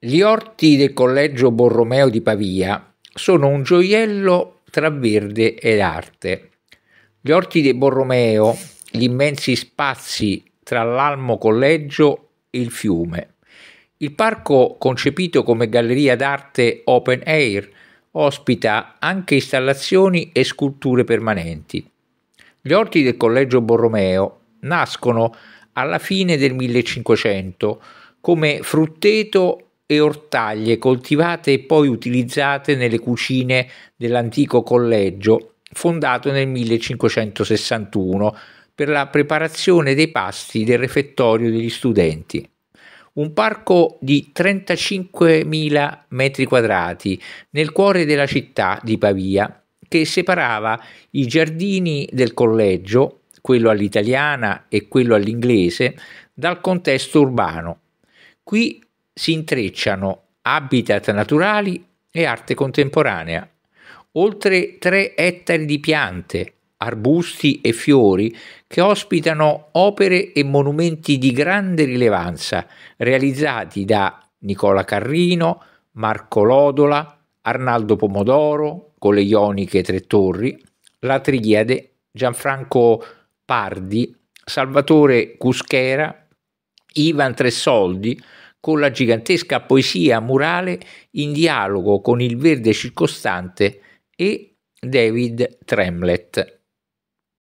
Gli orti del Collegio Borromeo di Pavia sono un gioiello tra verde ed arte. Gli orti di Borromeo, gli immensi spazi tra l'Almo Collegio e il fiume. Il parco, concepito come galleria d'arte open air, ospita anche installazioni e sculture permanenti. Gli orti del Collegio Borromeo nascono alla fine del 1500 come frutteto e ortaglie coltivate e poi utilizzate nelle cucine dell'antico collegio fondato nel 1561 per la preparazione dei pasti del refettorio degli studenti. Un parco di 35.000 metri quadrati nel cuore della città di Pavia che separava i giardini del collegio, quello all'italiana e quello all'inglese, dal contesto urbano. Qui si intrecciano habitat naturali e arte contemporanea. Oltre 3 ettari di piante, arbusti e fiori che ospitano opere e monumenti di grande rilevanza realizzati da Nicola Carrino, Marco Lodola, Arnaldo Pomodoro con le Ioniche Tre Torri, La Triade, Gianfranco Pardi, Salvatore Cuschera, Ivan Tressoldi, con la gigantesca poesia murale in dialogo con il verde circostante e David Tremlett.